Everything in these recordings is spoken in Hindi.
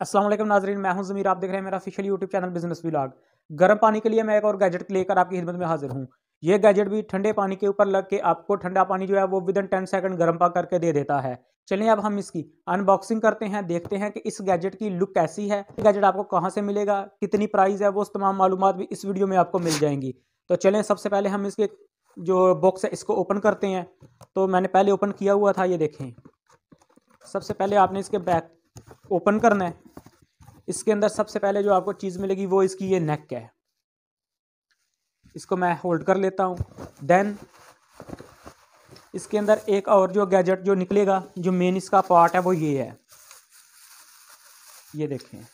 असलम नाजरीन, मैं हूँ ज़मीर, आप देख रहे हैं मेरा official YouTube channel business vlog गर्म पानी के लिए मैं एक और गैजेट लेकर आपकी खिदमत में हाजिर हूँ। ये गैजेट भी ठंडे पानी के ऊपर लग के आपको ठंडा पानी जो है वो विद इन टेन सेकंड गर्म पा करके दे देता है। चलिए अब हम इसकी अनबॉक्सिंग करते हैं, देखते हैं कि इस गैजेट की लुक कैसी है। गैजेट आपको कहाँ से मिलेगा, कितनी प्राइस है, वो तमाम मालूम भी इस वीडियो में आपको मिल जाएँगी। तो चलें, सबसे पहले हम इसके जो बॉक्स है, इसको ओपन करते हैं। तो मैंने पहले ओपन किया हुआ था, ये देखें। सबसे पहले आपने इसके बैक ओपन करना है। इसके अंदर सबसे पहले जो आपको चीज़ मिलेगी वो इसकी ये नेक है। इसको मैं होल्ड कर लेता हूँ। देन इसके अंदर एक और जो गैजेट जो निकलेगा, जो मेन इसका पार्ट है, वो ये है। ये देखें।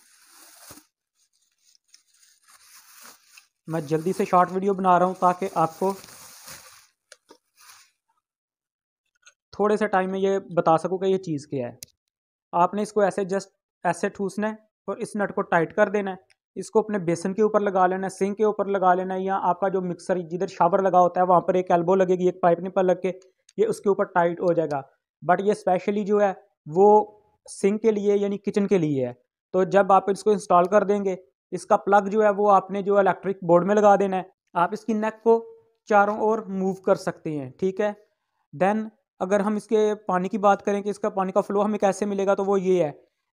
मैं जल्दी से शॉर्ट वीडियो बना रहा हूँ ताकि आपको थोड़े से टाइम में ये बता सकूँ कि ये चीज़ क्या है। आपने इसको ऐसे जस्ट ऐसे ठूसना है। और इस नट को टाइट कर देना है। इसको अपने बेसन के ऊपर लगा लेना है, सिंक के ऊपर लगा लेना है, या आपका जो मिक्सर जिधर शावर लगा होता है, वहाँ पर एक एल्बो लगेगी, एक पाइप पर लग के, ये उसके ऊपर टाइट हो जाएगा। बट ये स्पेशली जो है, वो सिंक के लिए, यानी किचन के लिए है। तो जब आप इसको इंस्टॉल कर देंगे, इसका प्लग जो है, वो आपने जो इलेक्ट्रिक बोर्ड में लगा देना है। आप इसकी नेक को चारों ओर मूव कर सकते हैं, ठीक है? देन अगर हम इसके पानी की बात करें कि इसका पानी का फ्लो हमें कैसे मिलेगा तो वो ये है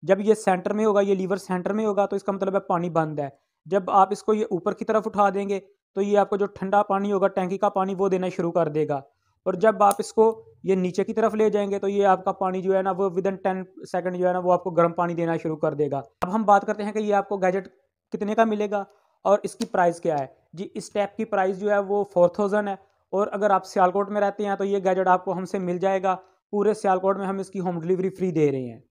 जब ये सेंटर में होगा, ये लीवर सेंटर में होगा तो इसका मतलब है पानी बंद है। जब आप इसको ये ऊपर की तरफ़ उठा देंगे तो ये आपको जो ठंडा पानी होगा, टैंकी का पानी, वो देना शुरू कर देगा। और जब आप इसको ये नीचे की तरफ़ ले जाएँगे तो ये आपका पानी जो है ना, वो विद इन टेन सेकेंड जो है ना, वो आपको गर्म पानी देना शुरू कर देगा। अब हम बात करते हैं कि ये आपको गैजेट कितने का मिलेगा और इसकी प्राइस क्या है। जी, इस टैप की प्राइस जो है, वो फोर थाउज़ेंड है। और अगर आप सियालकोट में रहते हैं तो ये गैजेट आपको हमसे मिल जाएगा। पूरे सियालकोट में हम इसकी होम डिलीवरी फ्री दे रहे हैं।